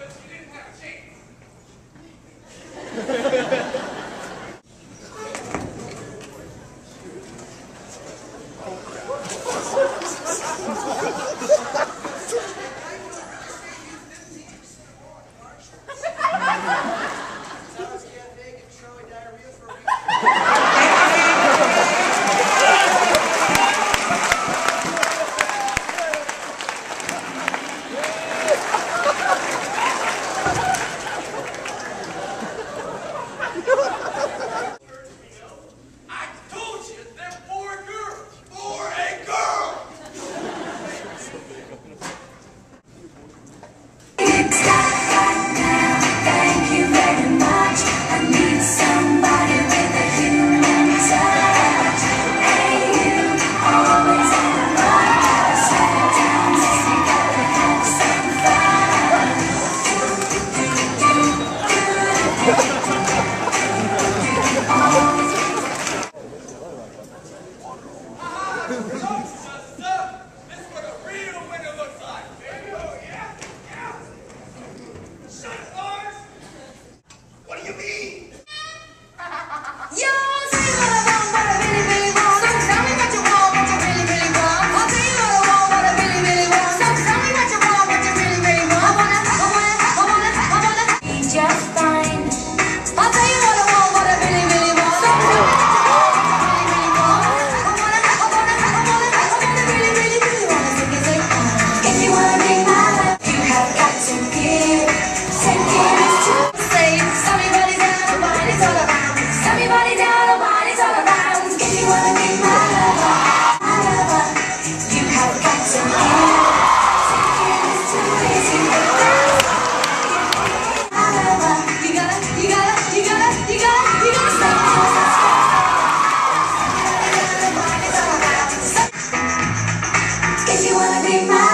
Because you didn't have a chance. happy birthday.